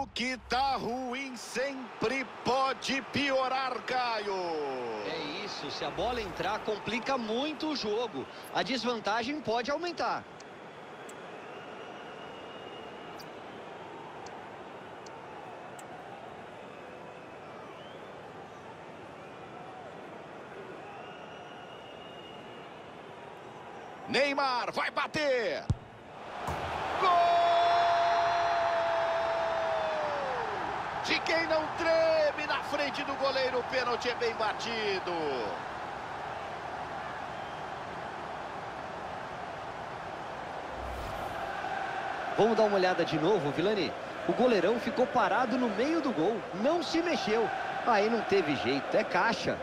O que tá ruim sempre pode piorar, Caio. É isso, se a bola entrar, complica muito o jogo. A desvantagem pode aumentar. Neymar vai bater. De quem não treme na frente do goleiro, o pênalti é bem batido. Vamos dar uma olhada de novo, Vilani. O goleirão ficou parado no meio do gol, não se mexeu. Aí não teve jeito, é caixa.